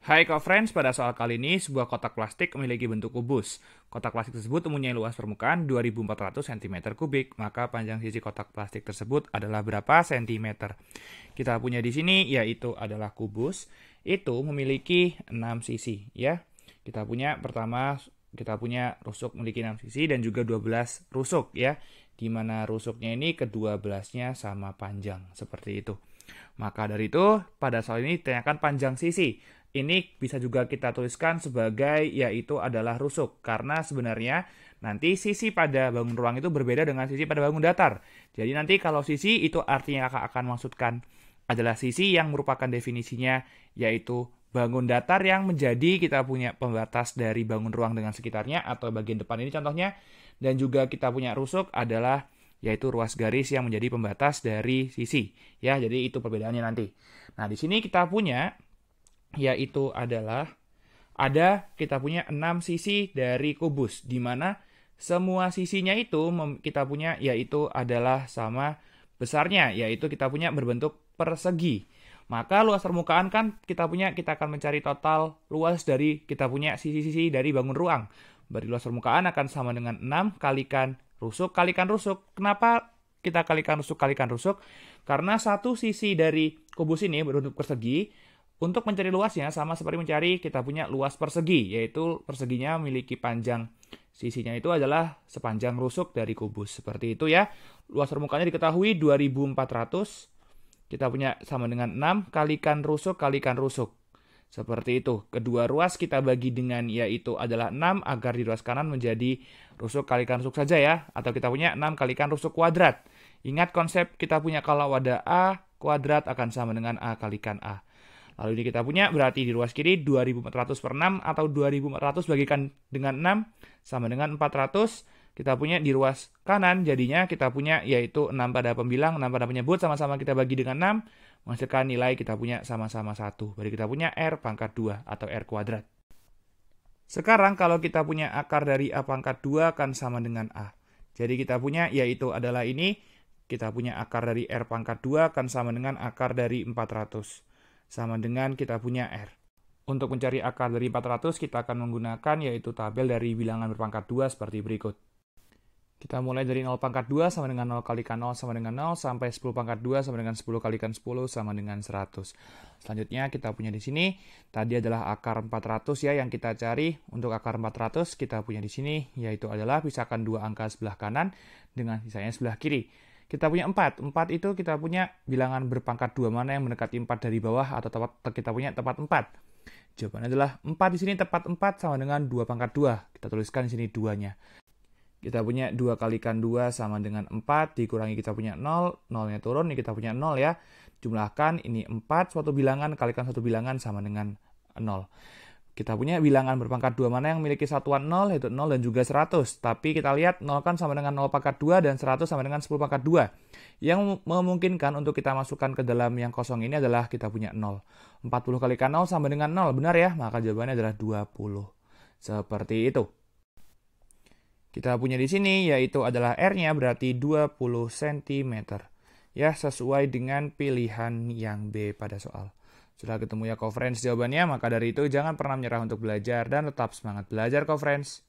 Hai kau friends, pada soal kali ini sebuah kotak plastik memiliki bentuk kubus. Kotak plastik tersebut mempunyai luas permukaan 2400 cm kubik, maka panjang sisi kotak plastik tersebut adalah berapa cm? Kita punya di sini yaitu adalah kubus, itu memiliki 6 sisi ya. Kita punya pertama kita punya rusuk memiliki 6 sisi dan juga 12 rusuk ya. Di mana rusuknya ini kedua belasnya sama panjang seperti itu. Maka dari itu pada soal ini tanyakan panjang sisi ini bisa juga kita tuliskan sebagai yaitu adalah rusuk karena sebenarnya nanti sisi pada bangun ruang itu berbeda dengan sisi pada bangun datar. Jadi nanti kalau sisi itu artinya akan, akan maksudkan adalah sisi yang merupakan definisinya yaitu bangun datar yang menjadi kita punya pembatas dari bangun ruang dengan sekitarnya atau bagian depan ini contohnya dan juga kita punya rusuk adalah yaitu ruas garis yang menjadi pembatas dari sisi ya jadi itu perbedaannya nanti. Nah di sini kita punya yaitu adalah ada kita punya enam sisi dari kubus di mana semua sisinya itu kita punya yaitu adalah sama besarnya yaitu kita punya berbentuk persegi. Maka luas permukaan kan kita punya kita akan mencari total luas dari kita punya sisi-sisi dari bangun ruang. Berarti luas permukaan akan sama dengan 6 kalikan rusuk kalikan rusuk. Kenapa kita kalikan rusuk kalikan rusuk? Karena satu sisi dari kubus ini berbentuk persegi untuk mencari luasnya sama seperti mencari kita punya luas persegi, yaitu perseginya memiliki panjang sisinya itu adalah sepanjang rusuk dari kubus. Seperti itu ya. Luas permukaannya diketahui 2400. Kita punya sama dengan 6 kalikan rusuk kalikan rusuk. Seperti itu. Kedua ruas kita bagi dengan yaitu adalah 6 agar di ruas kanan menjadi rusuk kalikan rusuk saja ya. Atau kita punya 6 kalikan rusuk kuadrat. Ingat konsep kita punya kalau ada A kuadrat akan sama dengan A kalikan A. Lalu ini kita punya berarti di ruas kiri 2400 per 6 atau 2400 bagikan dengan 6 sama dengan 400. Kita punya di ruas kanan jadinya kita punya yaitu 6 pada pembilang, 6 pada penyebut sama-sama kita bagi dengan 6 menghasilkan nilai kita punya sama-sama 1. Berarti kita punya R pangkat 2 atau R kuadrat. Sekarang kalau kita punya akar dari A pangkat 2 kan sama dengan A. Jadi kita punya yaitu adalah ini, kita punya akar dari R pangkat 2 kan sama dengan akar dari 400 sama dengan kita punya R. Untuk mencari akar dari 400, kita akan menggunakan yaitu tabel dari bilangan berpangkat 2 seperti berikut. Kita mulai dari 0 pangkat 2 sama dengan 0 kalikan 0 sama dengan 0, sampai 10 pangkat 2 sama dengan 10 kalikan 10 sama dengan 100. Selanjutnya kita punya di sini, tadi adalah akar 400 ya yang kita cari. Untuk akar 400 kita punya di sini, yaitu adalah pisahkan dua angka sebelah kanan dengan sisanya sebelah kiri. Kita punya 4. 4 itu kita punya bilangan berpangkat 2 mana yang mendekati 4 dari bawah atau tepat kita punya tepat 4. Jawabannya adalah 4 di sini tepat 4 sama dengan 2 pangkat 2. Kita tuliskan di sini 2-nya. Kita punya 2 kalikan 2 sama dengan 4, dikurangi kita punya 0, 0-nya turun, ini kita punya 0 ya. Jumlahkan ini 4, suatu bilangan kalikan suatu bilangan sama dengan 0. Kita punya bilangan berpangkat 2 mana yang memiliki satuan 0, yaitu 0 dan juga 100. Tapi kita lihat 0 kan sama dengan 0 pangkat 2 dan 100 sama dengan 10 pangkat 2. Yang memungkinkan untuk kita masukkan ke dalam yang kosong ini adalah kita punya 0. 40 kalikan 0 sama dengan 0, benar ya? Maka jawabannya adalah 20. Seperti itu. Kita punya di sini yaitu adalah R-nya berarti 20 cm. Ya, sesuai dengan pilihan yang B pada soal. Sudah ketemu ya conference jawabannya, maka dari itu jangan pernah menyerah untuk belajar dan tetap semangat belajar conference.